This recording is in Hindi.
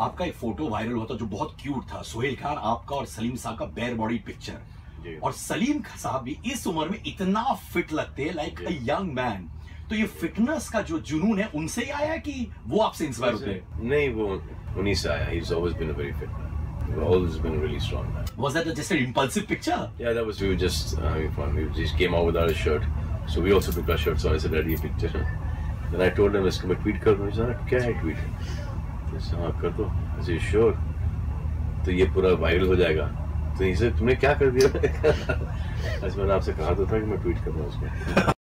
आपका एक फ़ोटो वायरल हुआ था जो बहुत क्यूट था सोहेल खान आपका और सलीम साहब का बेयर बॉडी पिक्चर और सलीम साहब भी इस उम्र में इतना फिट लगते हैं लाइक अ यंग मैन तो ये फिटनेस का जो जुनून है उनसे ही आया कि वो आपसे इंस्पायर हुए नहीं वो उन्हीं से आया। He is always been a very fit man he always been really strong man was that just an impulsive picture या that was we were just I mean for we just came out without a shirt so we also took our shirts on as a ready picture then I told them इसको मैं ट्वीट करूँगा सर क्या है ट्वीट तो हाँ कर दो I श्योर। तो ये पूरा वायरल हो जाएगा। तो इसे तुमने क्या कर दिया? आज मैंने आपसे कहा तो था कि मैं ट्वीट कर रहा हूँ उसको।